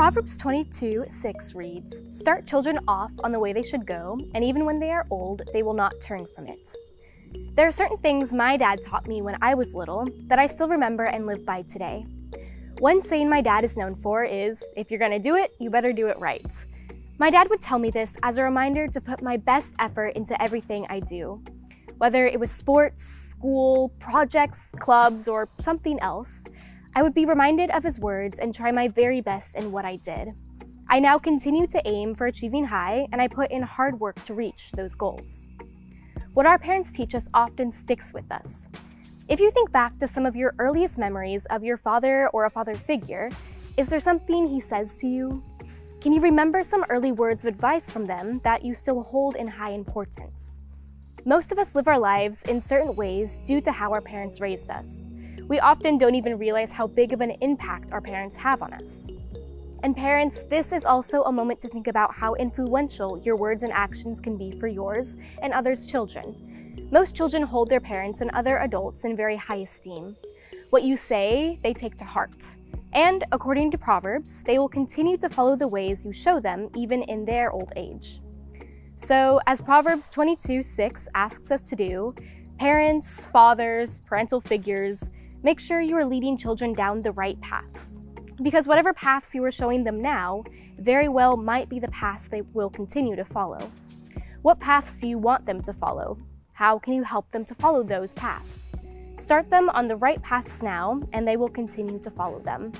Proverbs 22 6 reads Start children off on the way they should go, and even when they are old, they will not turn from it. There are certain things my dad taught me when I was little that I still remember and live by today. One saying my dad is known for is if you're gonna do it, you better do it right. My dad would tell me this as a reminder to put my best effort into everything I do. Whether it was sports, school, projects, clubs, or something else, I would be reminded of his words and try my very best in what I did. I now continue to aim for achieving high, and I put in hard work to reach those goals. What our parents teach us often sticks with us. If you think back to some of your earliest memories of your father or a father figure, is there something he says to you? Can you remember some early words of advice from them that you still hold in high importance? Most of us live our lives in certain ways due to how our parents raised us we often don't even realize how big of an impact our parents have on us. And parents, this is also a moment to think about how influential your words and actions can be for yours and others' children. Most children hold their parents and other adults in very high esteem. What you say, they take to heart. And according to Proverbs, they will continue to follow the ways you show them even in their old age. So, as Proverbs 22 6 asks us to do, parents, fathers, parental figures, make sure you are leading children down the right paths. Because whatever paths you are showing them now very well might be the paths they will continue to follow. What paths do you want them to follow? How can you help them to follow those paths? Start them on the right paths now, and they will continue to follow them.